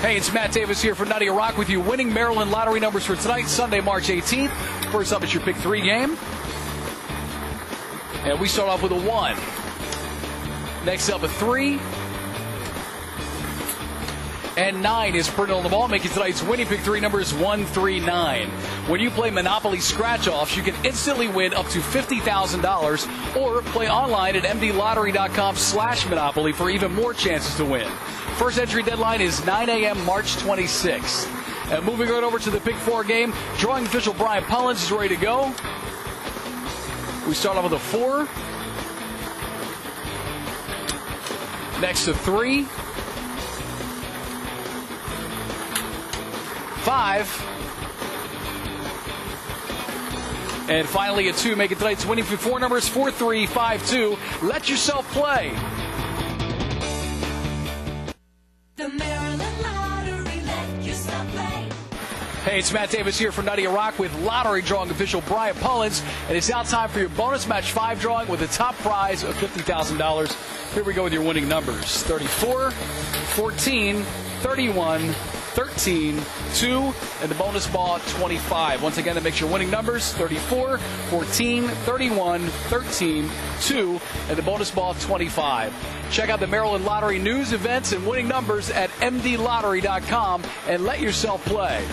Hey, it's Matt Davis here for Nutty Rock with you. Winning Maryland lottery numbers for tonight, Sunday, March 18th. First up is your pick three game. And we start off with a one. Next up, a three. And nine is printed on the ball, making tonight's winning pick three numbers one, three, nine. When you play Monopoly scratch offs, you can instantly win up to $50,000 or play online at mdlottery.com slash monopoly for even more chances to win. First entry deadline is 9 a.m. March 26th. And moving right over to the pick four game, drawing official Brian Pullins is ready to go. We start off with a four. Next to three. Five. And finally a two, making tonight's winning for four numbers, four, three, five, two. Let yourself play. The Maryland Lottery, let yourself play. Hey, it's Matt Davis here for Nutty Rock with lottery drawing official Brian Pullins. And it's now time for your bonus match five drawing with a top prize of $50,000. Here we go with your winning numbers 34, 14, 31, 13, 2, and the bonus ball 25. Once again, that makes your winning numbers 34, 14, 31, 13, 2, and the bonus ball 25. Check out the Maryland Lottery news, events, and winning numbers at mdlottery.com and let yourself play.